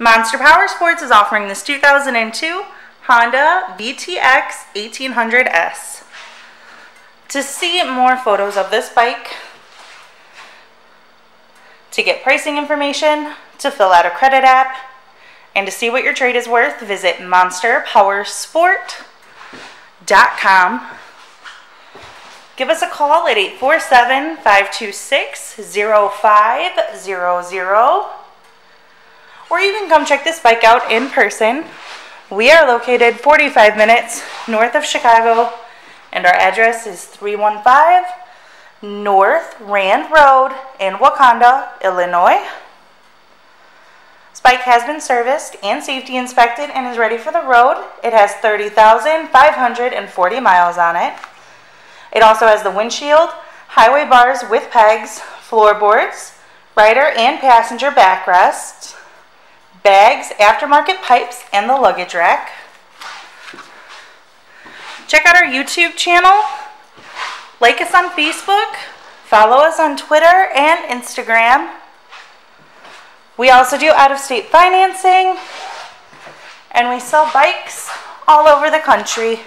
Monster Power Sports is offering this 2002 Honda VTX 1800S. To see more photos of this bike, to get pricing information, to fill out a credit app, and to see what your trade is worth, visit monsterpowersport.com. Give us a call at 847 526 0500 or you can come check this bike out in person. We are located 45 minutes north of Chicago, and our address is 315 North Rand Road in Wauconda, Illinois. This bike has been serviced and safety inspected and is ready for the road. It has 30,540 miles on it. It also has the windshield, highway bars with pegs, floorboards, rider and passenger backrests, bags, aftermarket pipes, and the luggage rack. Check out our YouTube channel. Like us on Facebook. Follow us on Twitter and Instagram. We also do out-of-state financing. And we sell bikes all over the country.